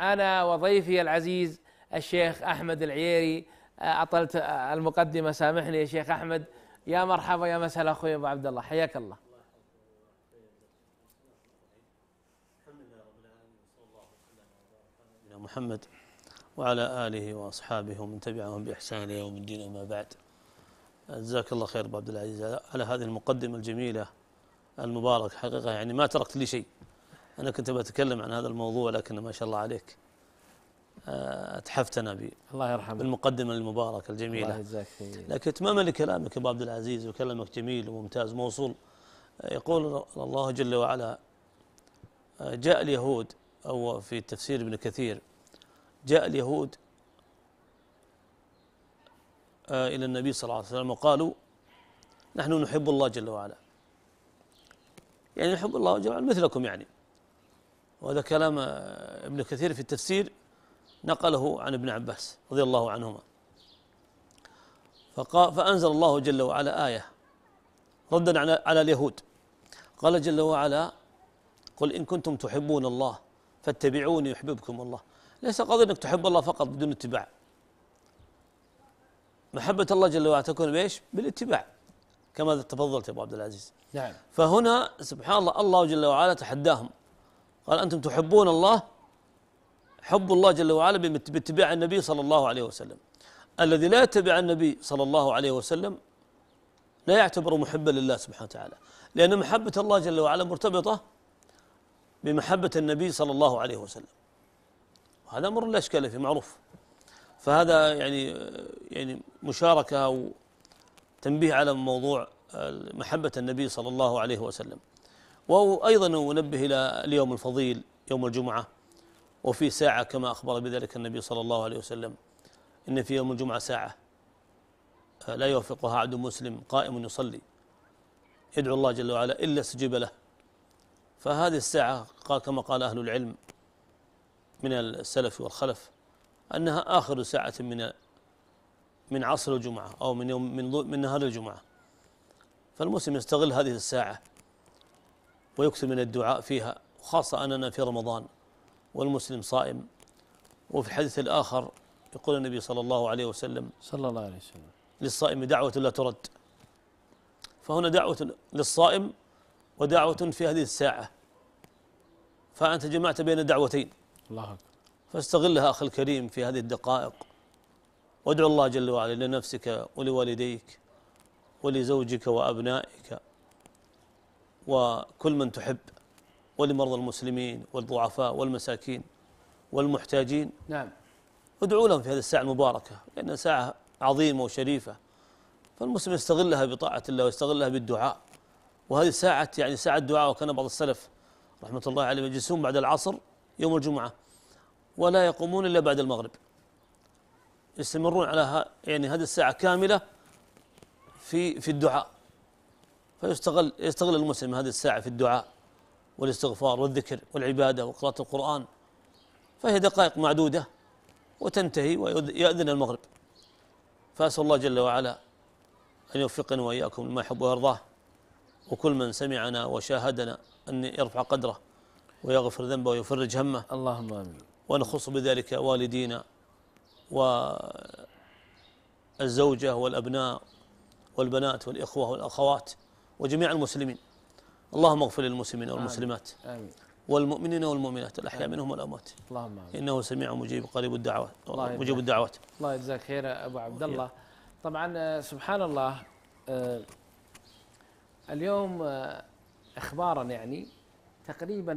أنا وضيفي العزيز الشيخ أحمد العييري آه، أطلت آه، المقدمة. سامحني يا شيخ أحمد. يا مرحبا يا مسهلا أخوي أبو عبد الله. حياك الله. محمد وعلى آله وأصحابه ومن تبعهم بإحسان يوم الدين وما بعد. جزاك الله خير أبو عبد العزيز على هذه المقدمة الجميلة المبارك حقيقة يعني ما تركت لي شيء. أنا كنت بتكلم عن هذا الموضوع لكن ما شاء الله عليك. آه، أتحفتنا به الله يرحمه. بالمقدمة المباركة الله الجميلة يجزاك خير. لكن إتماما لكلامك أبو عبد العزيز وكلامك جميل وممتاز موصول. آه، يقول الله جل وعلا آه، جاء اليهود أو في تفسير ابن كثير جاء اليهود إلى النبي صلى الله عليه وسلم وقالوا نحن نحب الله جل وعلا. يعني نحب الله جل وعلا مثلكم يعني. وهذا كلام آه، ابن كثير في التفسير نقله عن ابن عباس رضي الله عنهما. فقال فأنزل الله جل وعلا آية ردا على على اليهود. قال جل وعلا قل إن كنتم تحبون الله فاتبعوني يحببكم الله. ليس قضية أنك تحب الله فقط بدون اتباع. محبة الله جل وعلا تكون بإيش؟ بالاتباع كما تفضلت يا أبو عبد العزيز. نعم. فهنا سبحان الله الله جل وعلا تحداهم. قال أنتم تحبون الله؟ حب الله جل وعلا باتباع النبي صلى الله عليه وسلم. الذي لا يتبع النبي صلى الله عليه وسلم لا يعتبر محبا لله سبحانه وتعالى. لأن محبة الله جل وعلا مرتبطة بمحبة النبي صلى الله عليه وسلم. وهذا أمر لا إشكال فيه معروف. فهذا يعني يعني مشاركة أو تنبيه على موضوع محبة النبي صلى الله عليه وسلم. وأيضا ننبه إلى اليوم الفضيل يوم الجمعة وفي ساعة كما أخبر بذلك النبي صلى الله عليه وسلم. إن في يوم الجمعة ساعة لا يوفقها عبد مسلم قائم يصلي يدعو الله جل وعلا إلا استجيب له. فهذه الساعة قال كما قال أهل العلم من السلف والخلف أنها آخر ساعة من من عصر الجمعة أو من يوم من من نهار الجمعة. فالمسلم يستغل هذه الساعة ويكثر من الدعاء فيها خاصة أننا في رمضان والمسلم صائم. وفي الحديث الآخر يقول النبي صلى الله عليه وسلم صلى الله عليه وسلم. للصائم دعوة لا ترد. فهنا دعوة للصائم ودعوة في هذه الساعة. فأنت جمعت بين دعوتين. الله أكبر. فاستغلها أخي الكريم في هذه الدقائق. وادعو الله جل وعلا لنفسك ولوالديك ولزوجك وأبنائك وكل من تحب ولمرضى المسلمين والضعفاء والمساكين والمحتاجين. نعم. ادعوا لهم في هذه الساعة المباركة لأنها ساعة عظيمة وشريفة. فالمسلم يستغلها بطاعة الله ويستغلها بالدعاء. وهذه ساعة يعني ساعة دعاء وكان بعض السلف رحمة الله عليهم يجلسون بعد العصر يوم الجمعة ولا يقومون إلا بعد المغرب. يستمرون على يعني هذه الساعة كاملة في في الدعاء. فيستغل يستغل المسلم هذه الساعة في الدعاء والاستغفار والذكر والعبادة وقراءة القرآن. فهي دقائق معدودة وتنتهي ويأذن المغرب. فأسأل الله جل وعلا أن يوفقنا وإياكم لما يحب ويرضاه. وكل من سمعنا وشاهدنا أن يرفع قدره ويغفر ذنبه ويفرج همه. اللهم آمين. ونخص بذلك والدينا والزوجة والأبناء والبنات والإخوة والأخوات. وجميع المسلمين. اللهم اغفر للمسلمين والمسلمات. آمين. والمؤمنين والمؤمنات الأحياء منهم والأموات. اللهم آمين. إنه سميع مجيب قريب الدعوات. الله مجيب. الدعوات. الله يجزاك خير أبو عبد الله. طبعا آه، سبحان الله آه، اليوم آه، اخبارا يعني تقريبا